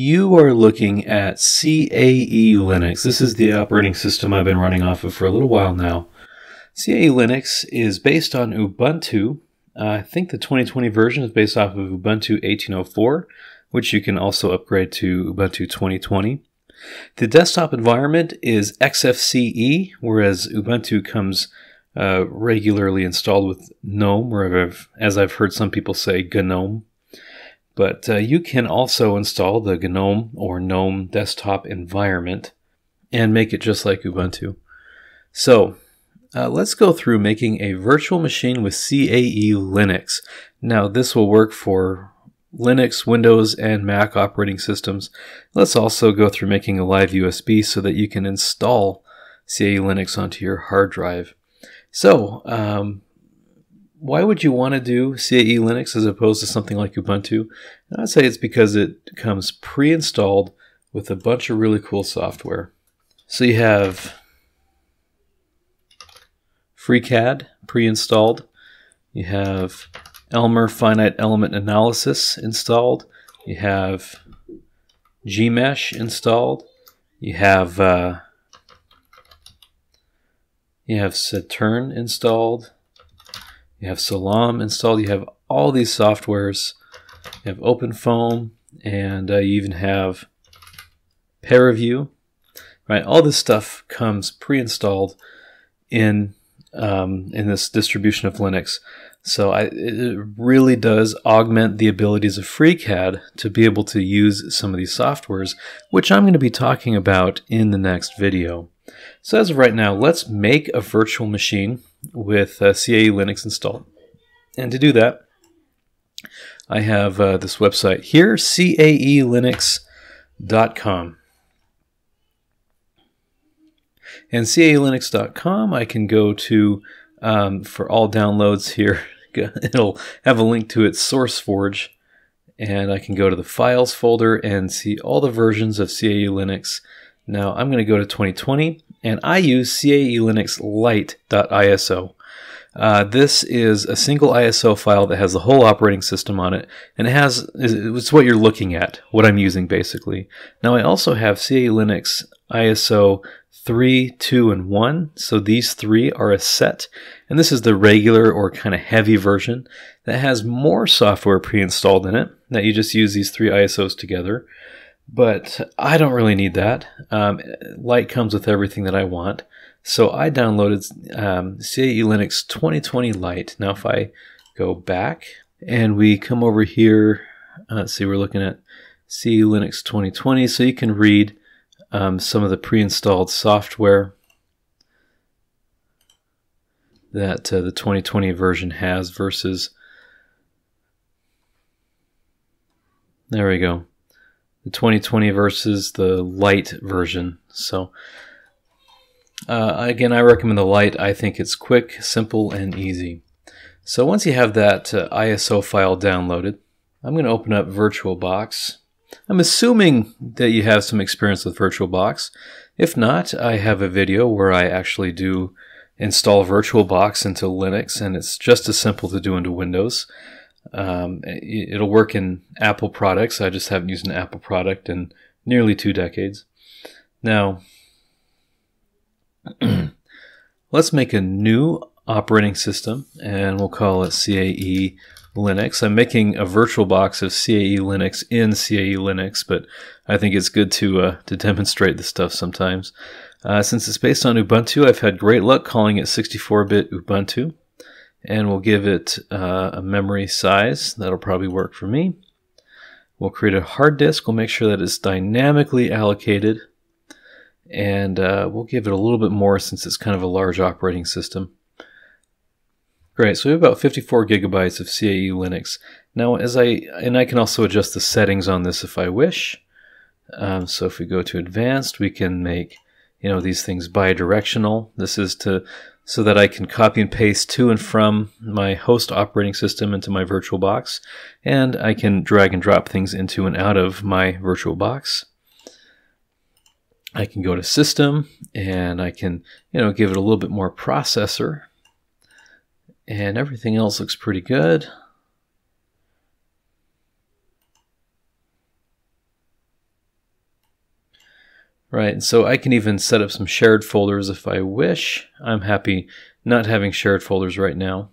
You are looking at CAE Linux. This is the operating system I've been running off of for a little while now. CAE Linux is based on Ubuntu. Uh, I think the 2020 version is based off of Ubuntu 1804, which you can also upgrade to Ubuntu 2020. The desktop environment is XFCE, whereas Ubuntu comes uh, regularly installed with GNOME, or as I've heard some people say, GNOME. But uh, you can also install the GNOME or GNOME desktop environment and make it just like Ubuntu. So uh, let's go through making a virtual machine with CAE Linux. Now this will work for Linux, Windows, and Mac operating systems. Let's also go through making a live USB so that you can install CAE Linux onto your hard drive. So, um, why would you want to do CAE Linux as opposed to something like Ubuntu? And I'd say it's because it comes pre-installed with a bunch of really cool software. So you have FreeCAD pre-installed. You have Elmer Finite Element Analysis installed. You have Gmsh installed. You have uh, you have Saturn installed. You have Salome installed. You have all these softwares. You have OpenFOAM, and uh, you even have ParaView. Right, all this stuff comes pre-installed in um, in this distribution of Linux. So I, it really does augment the abilities of FreeCAD to be able to use some of these softwares, which I'm going to be talking about in the next video. So as of right now, let's make a virtual machine with uh, CAE Linux installed. And to do that, I have uh, this website here, caelinux.com. And caelinux.com, I can go to um, for all downloads here. It'll have a link to its SourceForge, and I can go to the files folder and see all the versions of CAE Linux. Now I'm going to go to 2020, and I use CAE Linux Lite.iso. Uh, this is a single ISO file that has the whole operating system on it, and it has it's what you're looking at, what I'm using basically. Now I also have CAE Linux ISO 3, 2, and 1. So these three are a set, and this is the regular or kind of heavy version that has more software pre-installed in it. That you just use these three ISOs together. But I don't really need that. Um, Lite comes with everything that I want. So I downloaded um, CAE Linux 2020 Lite. Now if I go back and we come over here, uh, let's see, we're looking at CAE Linux 2020. So you can read um, some of the pre-installed software that uh, the 2020 version has versus there we go the 2020 versus the Lite version so uh, again, I recommend the Lite. I think it's quick, simple, and easy. So once you have that uh, ISO file downloaded, I'm going to open up VirtualBox. I'm assuming that you have some experience with VirtualBox. If not, I have a video where I actually do install VirtualBox into Linux, and it's just as simple to do into Windows. Um, it'll work in Apple products. I just haven't used an Apple product in nearly two decades. Now, let's make a new operating system and we'll call it CAE Linux. I'm making a virtual box of CAE Linux in CAE Linux, but I think it's good to uh, to demonstrate the stuff sometimes. Uh, since it's based on Ubuntu, I've had great luck calling it 64-bit Ubuntu, and we'll give it uh, a memory size that'll probably work for me. We'll create a hard disk. We'll make sure that it's dynamically allocated and uh, we'll give it a little bit more since it's kind of a large operating system. Great, so we have about 54 gigabytes of CAE Linux. Now, as I and I can also adjust the settings on this if I wish. Um, so if we go to advanced, we can make you know these things bidirectional. This is to so that I can copy and paste to and from my host operating system into my VirtualBox, and I can drag and drop things into and out of my VirtualBox. I can go to system and I can, you know, give it a little bit more processor and everything else looks pretty good. Right, so I can even set up some shared folders if I wish. I'm happy not having shared folders right now.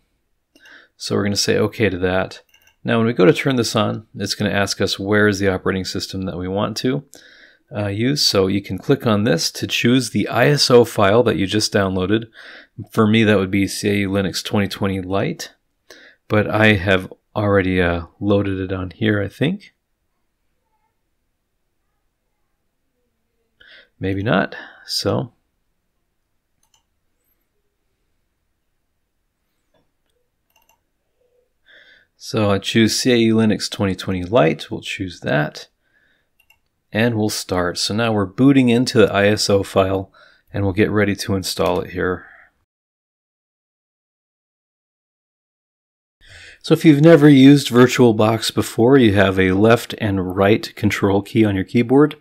So we're going to say OK to that. Now when we go to turn this on, it's going to ask us where is the operating system that we want to uh, use. So you can click on this to choose the ISO file that you just downloaded. For me, that would be CAE Linux 2020 Lite, but I have already uh, loaded it on here, I think. Maybe not. So So I choose CAE Linux 2020 Lite. We'll choose that. And we'll start. So now we're booting into the ISO file and we'll get ready to install it here. So if you've never used VirtualBox before, you have a left and right control key on your keyboard.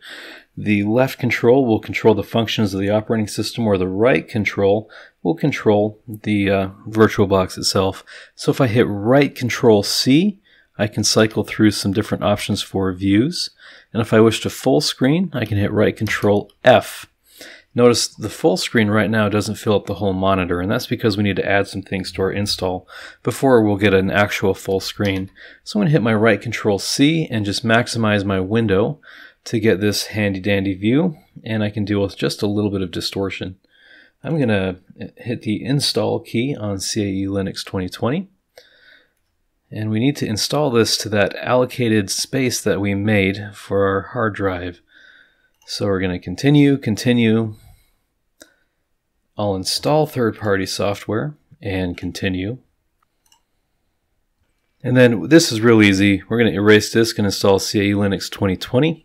The left control will control the functions of the operating system, or the right control will control the uh, VirtualBox itself. So if I hit right control C, I can cycle through some different options for views. And if I wish to full screen, I can hit right control F. Notice the full screen right now doesn't fill up the whole monitor, and that's because we need to add some things to our install before we'll get an actual full screen. So I'm going to hit my right control C and just maximize my window to get this handy dandy view and I can deal with just a little bit of distortion. I'm going to hit the install key on CAE Linux 2020 and we need to install this to that allocated space that we made for our hard drive. So we're going to continue, continue. I'll install third-party software and continue. And then this is real easy. We're going to erase disk and install CAE Linux 2020.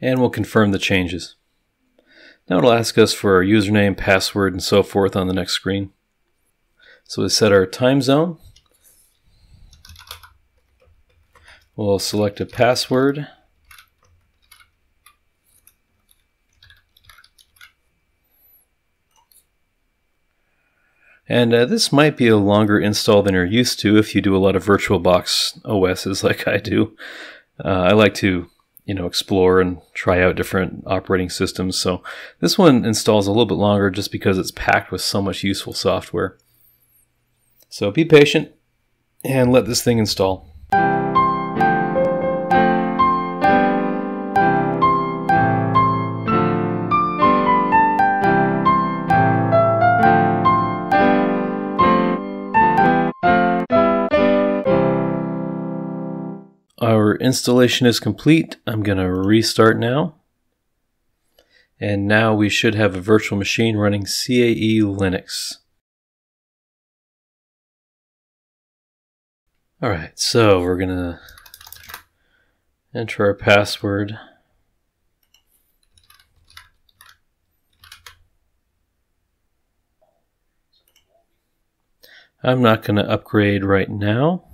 And we'll confirm the changes. Now it'll ask us for our username, password, and so forth on the next screen. So we set our time zone. We'll select a password. And uh, this might be a longer install than you're used to if you do a lot of VirtualBox OSs like I do. Uh, I like to you know explore and try out different operating systems. So this one installs a little bit longer just because it's packed with so much useful software. So be patient and let this thing install. Installation is complete. I'm going to restart now. And now we should have a virtual machine running CAE Linux. Alright, so we're going to enter our password. I'm not going to upgrade right now.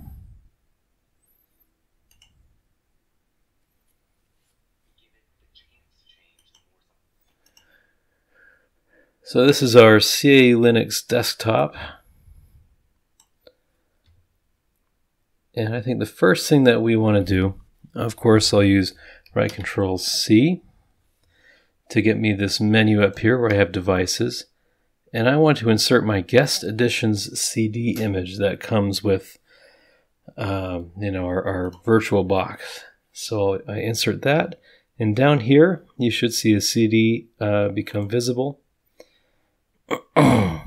So this is our CA Linux desktop. And I think the first thing that we want to do, of course, I'll use right control C to get me this menu up here where I have devices. And I want to insert my guest additions CD image that comes with um, you know, our, our virtual box. So I insert that. And down here, you should see a CD uh, become visible. and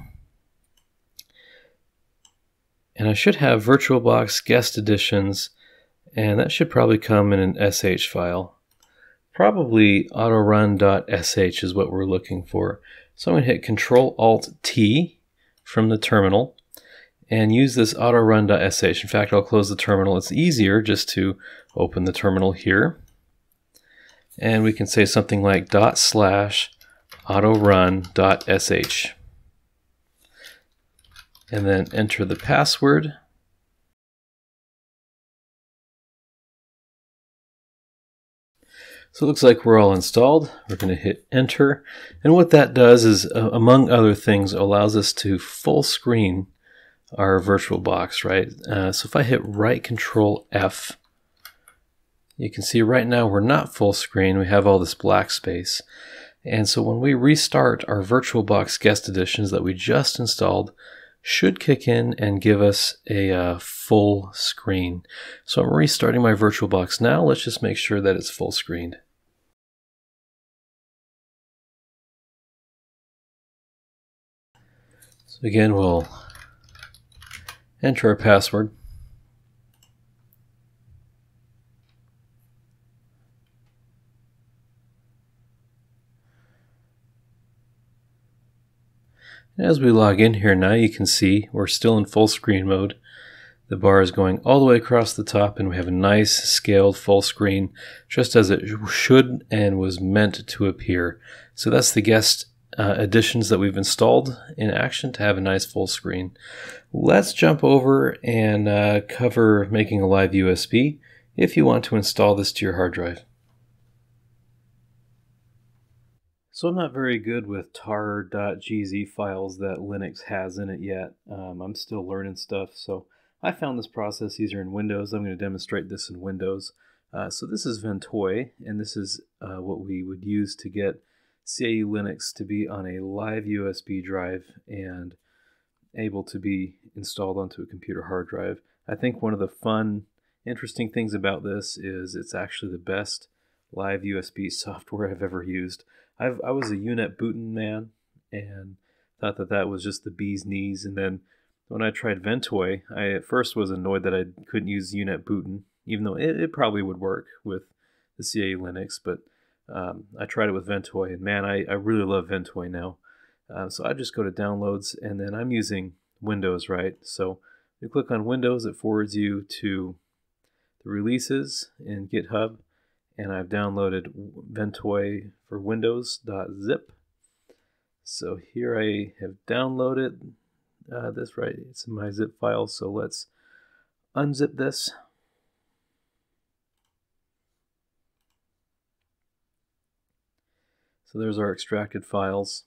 I should have VirtualBox guest additions, and that should probably come in an SH file. Probably autorun.sh is what we're looking for. So I'm going to hit Control Alt T from the terminal and use this autorun.sh. In fact, I'll close the terminal. It's easier just to open the terminal here. And we can say something like dot slash autorun.sh. And then enter the password. So it looks like we're all installed. We're going to hit enter. And what that does is, uh, among other things, allows us to full screen our VirtualBox, right? Uh, so if I hit right control F, You can see right now we're not full screen, we have all this black space. And so when we restart our VirtualBox guest additions that we just installed, should kick in and give us a uh, full screen. So I'm restarting my VirtualBox now. Let's just make sure that it's full screened. So again, we'll enter our password. As we log in here now, you can see we're still in full screen mode. The bar is going all the way across the top and we have a nice scaled full screen just as it should and was meant to appear. So that's the guest uh, additions that we've installed in action to have a nice full screen. Let's jump over and uh, cover making a live USB if you want to install this to your hard drive. So I'm not very good with tar.gz files that Linux has in it yet. Um, I'm still learning stuff, so I found this process easier in Windows. I'm going to demonstrate this in Windows. Uh, so this is Ventoy, and this is uh, what we would use to get CAE Linux to be on a live USB drive and able to be installed onto a computer hard drive. I think one of the fun, interesting things about this is it's actually the best live USB software I've ever used. I've, I was a UNetbootin man and thought that that was just the bee's knees. And then when I tried Ventoy, I at first was annoyed that I couldn't use UNetbootin, even though it, it probably would work with the CA Linux. But um, I tried it with Ventoy, and man, I, I really love Ventoy now. Uh, so I just go to downloads, and then I'm using Windows, right? So you click on Windows, it forwards you to the releases in GitHub and I've downloaded Ventoy for Windows.zip. So here I have downloaded uh, this, right? It's in my zip file. So let's unzip this. So there's our extracted files.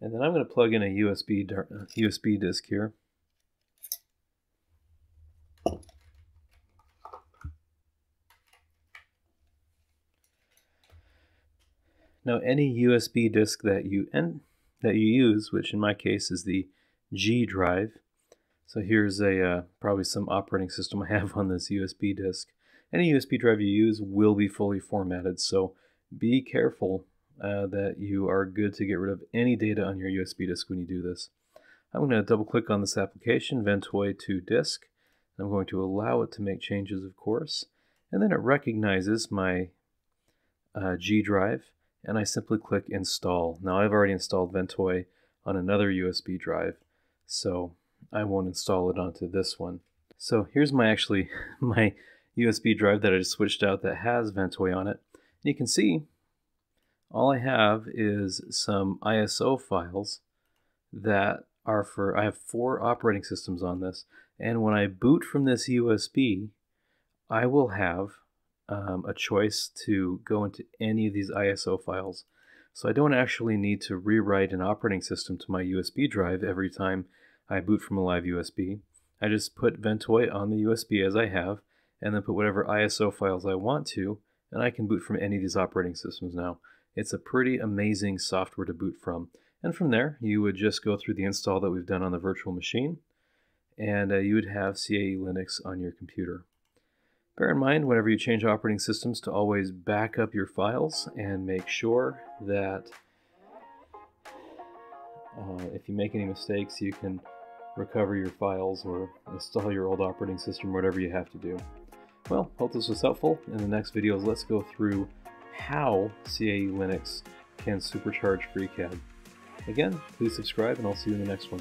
And then I'm going to plug in a USB, USB disk here. Now, any USB disk that you and that you use, which in my case is the G drive. So here's a uh, probably some operating system I have on this USB disk. Any USB drive you use will be fully formatted, so be careful uh, that you are good to get rid of any data on your USB disk when you do this. I'm going to double click on this application, Ventoy to disk. I'm going to allow it to make changes, of course, and then it recognizes my uh, G drive and I simply click install. Now I've already installed Ventoy on another USB drive, so I won't install it onto this one. So here's my actually my USB drive that I just switched out that has Ventoy on it. You can see all I have is some ISO files that are for, I have four operating systems on this. And when I boot from this USB, I will have um, a choice to go into any of these ISO files. So I don't actually need to rewrite an operating system to my USB drive every time I boot from a live USB. I just put Ventoy on the USB as I have, and then put whatever ISO files I want to, and I can boot from any of these operating systems now. It's a pretty amazing software to boot from. And from there, you would just go through the install that we've done on the virtual machine, and uh, you would have CAE Linux on your computer. Bear in mind whenever you change operating systems to always back up your files and make sure that uh, if you make any mistakes you can recover your files or install your old operating system, whatever you have to do. Well, hope this was helpful. In the next videos, let's go through how CAE Linux can supercharge FreeCAD. Again, please subscribe and I'll see you in the next one.